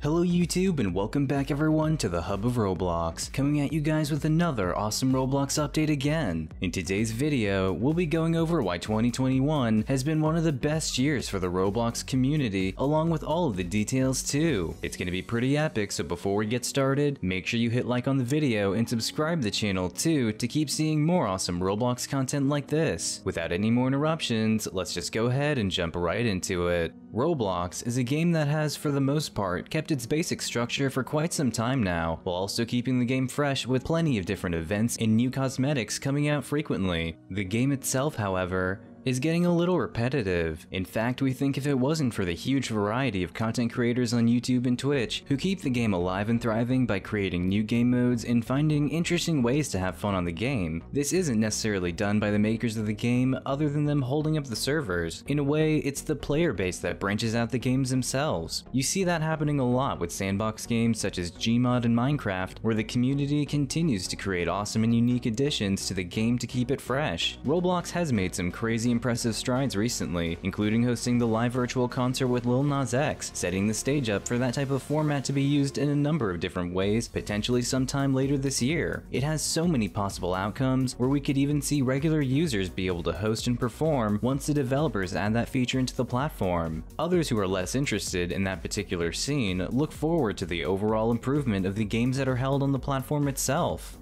Hello YouTube and welcome back everyone to the Hub of Roblox, coming at you guys with another awesome Roblox update again. In today's video, we'll be going over why 2021 has been one of the best years for the Roblox community, along with all of the details too. It's gonna be pretty epic, so before we get started, make sure you hit like on the video and subscribe to the channel too to keep seeing more awesome Roblox content like this. Without any more interruptions, let's just go ahead and jump right into it. Roblox is a game that has, for the most part, kept its basic structure for quite some time now, while also keeping the game fresh with plenty of different events and new cosmetics coming out frequently. The game itself, however, is getting a little repetitive. In fact, we think if it wasn't for the huge variety of content creators on YouTube and Twitch who keep the game alive and thriving by creating new game modes and finding interesting ways to have fun on the game, this isn't necessarily done by the makers of the game other than them holding up the servers. In a way, it's the player base that branches out the games themselves. You see that happening a lot with sandbox games such as Gmod and Minecraft, where the community continues to create awesome and unique additions to the game to keep it fresh. Roblox has made some crazy impressive strides recently, including hosting the live virtual concert with Lil Nas X, setting the stage up for that type of format to be used in a number of different ways, potentially sometime later this year. It has so many possible outcomes where we could even see regular users be able to host and perform once the developers add that feature into the platform. Others who are less interested in that particular scene look forward to the overall improvement of the games that are held on the platform itself.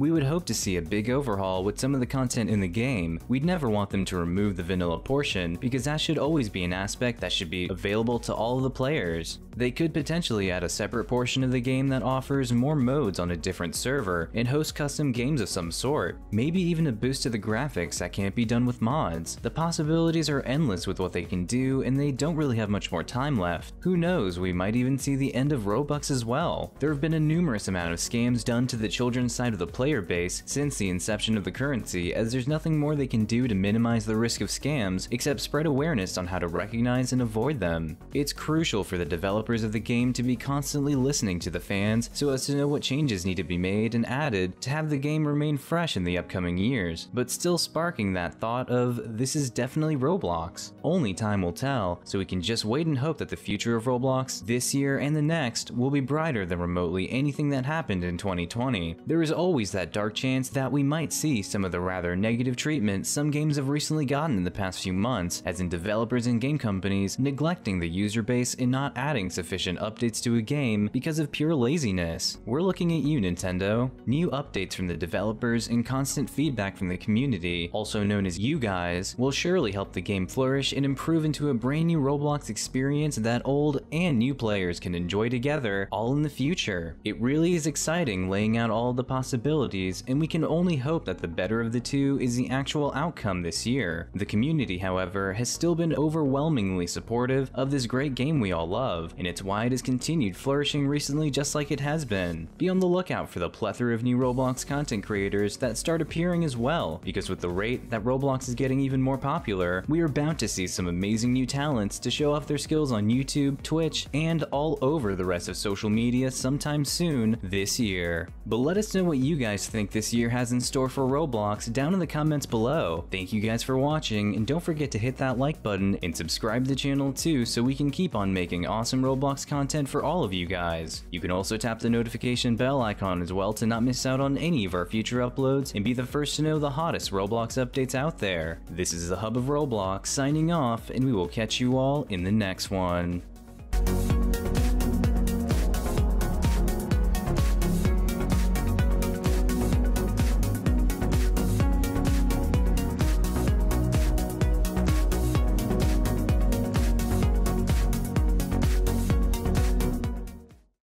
We would hope to see a big overhaul with some of the content in the game. We'd never want them to remove the vanilla portion because that should always be an aspect that should be available to all the players. They could potentially add a separate portion of the game that offers more modes on a different server and host custom games of some sort. Maybe even a boost to the graphics that can't be done with mods. The possibilities are endless with what they can do and they don't really have much more time left. Who knows, we might even see the end of Robux as well. There have been a numerous amount of scams done to the children's side of the player base since the inception of the currency as there's nothing more they can do to minimize the risk of scams except spread awareness on how to recognize and avoid them. It's crucial for the developers of the game to be constantly listening to the fans so as to know what changes need to be made and added to have the game remain fresh in the upcoming years, but still sparking that thought of this is definitely Roblox. Only time will tell, so we can just wait and hope that the future of Roblox this year and the next will be brighter than remotely anything that happened in 2020. There is always that dark chance that we might see some of the rather negative treatment some games have recently gotten in the past few months, as in developers and game companies neglecting the user base and not adding sufficient updates to a game because of pure laziness. We're looking at you, Nintendo. New updates from the developers and constant feedback from the community, also known as you guys, will surely help the game flourish and improve into a brand new Roblox experience that old and new players can enjoy together all in the future. It really is exciting laying out all the possibilities and we can only hope that the better of the two is the actual outcome this year. The community, however, has still been overwhelmingly supportive of this great game we all love, and it's why it has continued flourishing recently just like it has been. Be on the lookout for the plethora of new Roblox content creators that start appearing as well, because with the rate that Roblox is getting even more popular, we are bound to see some amazing new talents to show off their skills on YouTube, Twitch, and all over the rest of social media sometime soon this year. But let us know what you guys think this year has in store for Roblox down in the comments below. Thank you guys for watching, and don't forget to hit that like button and subscribe to the channel too so we can keep on making awesome Roblox content for all of you guys. You can also tap the notification bell icon as well to not miss out on any of our future uploads and be the first to know the hottest Roblox updates out there. This is the Hub of Roblox signing off, and we will catch you all in the next one.